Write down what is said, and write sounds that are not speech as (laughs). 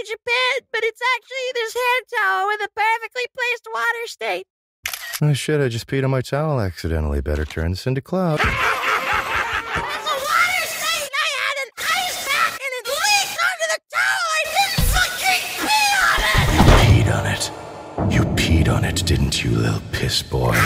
to Japan, but it's actually this hand towel with a perfectly placed water stain. Oh shit, I just peed on my towel accidentally. Better turn this into cloud. (laughs) It's a water stain! I had an ice pack and it leaked onto the towel! I didn't fucking pee on it! Peed on it. You peed on it, didn't you, little piss boy?